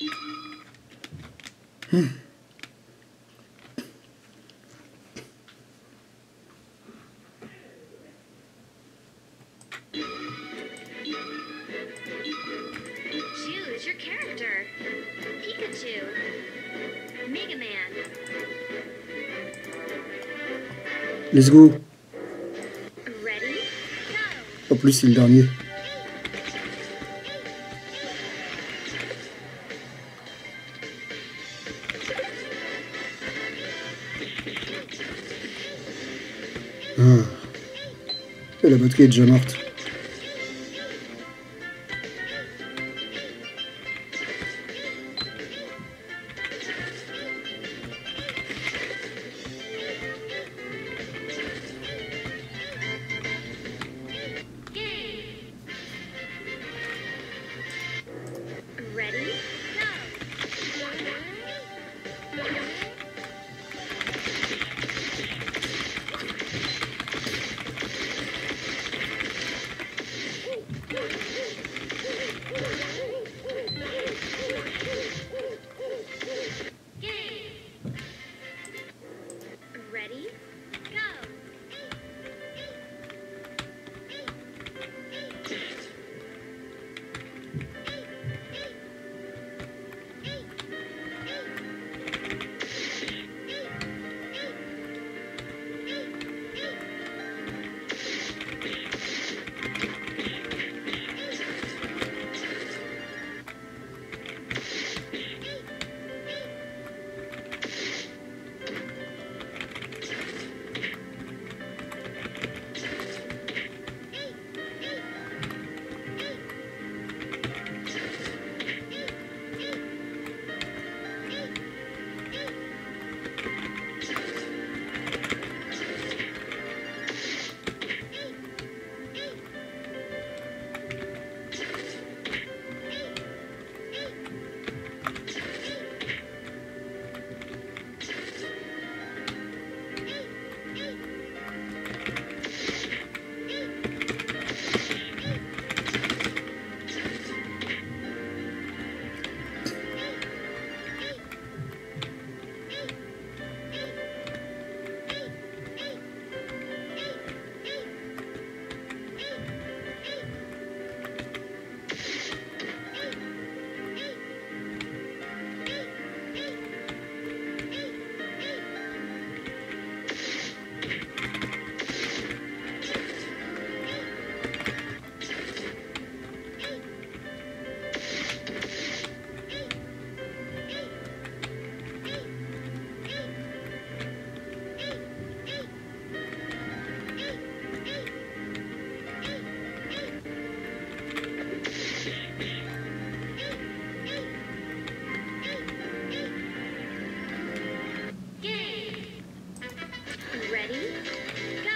Choose your character. Pikachu. Mega Man. Let's go. Ready? En plus, c'est le dernier. Ah. Et la batterie est déjà morte.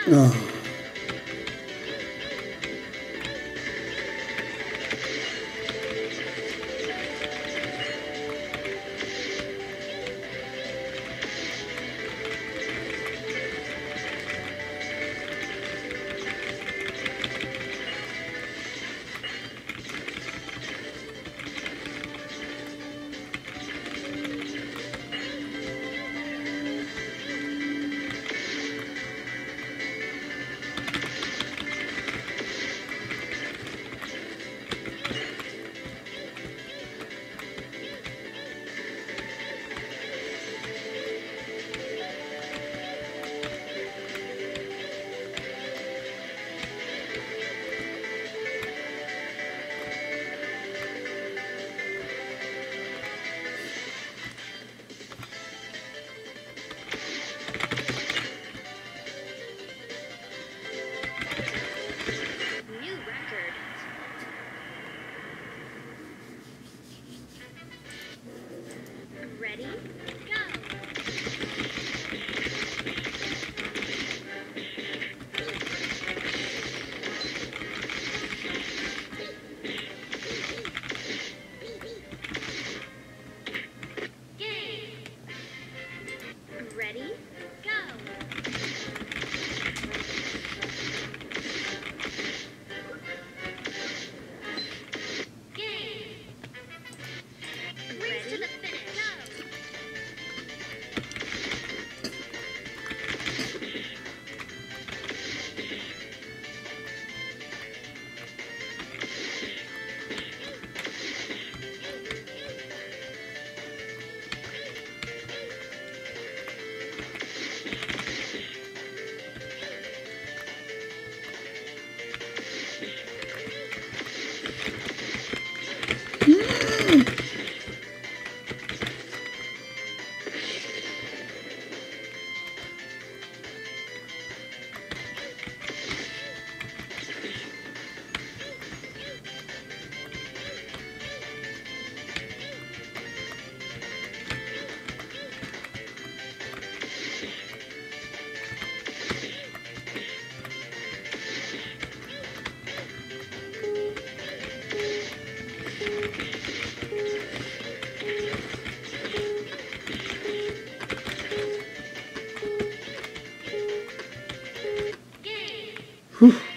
Go. Whew.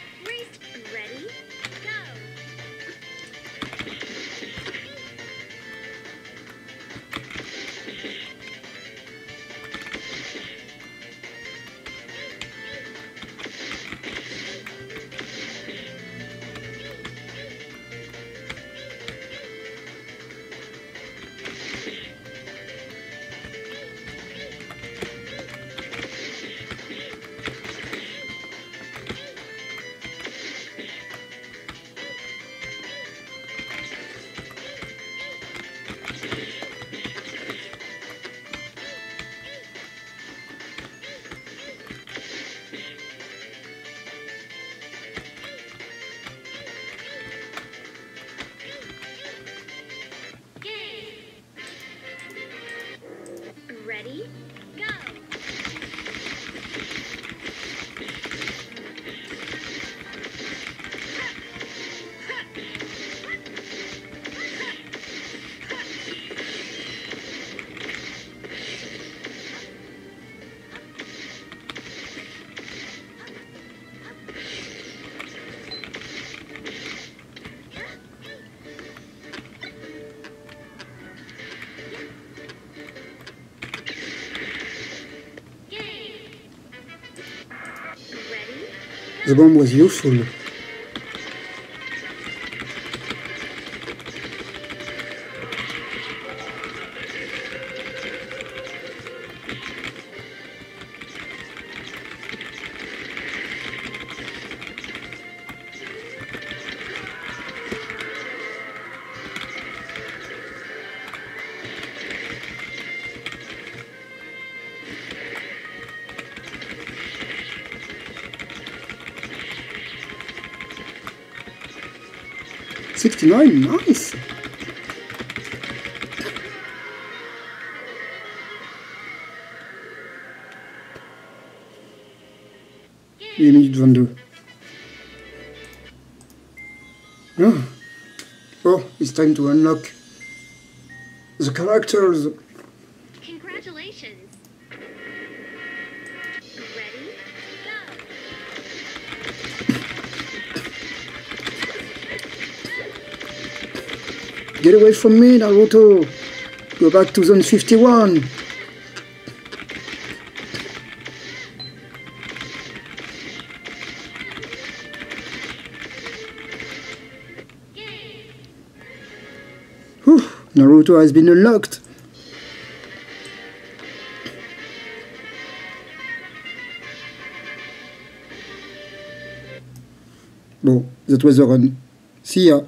Jogou um bonzinho. 69, nice! Et minutes 22. Oh. Ah. oh, it's time to unlock the characters. Get away from me, Naruto! Go back to zone 51! Game. Whew, Naruto has been unlocked! Bon, that was the run. See ya!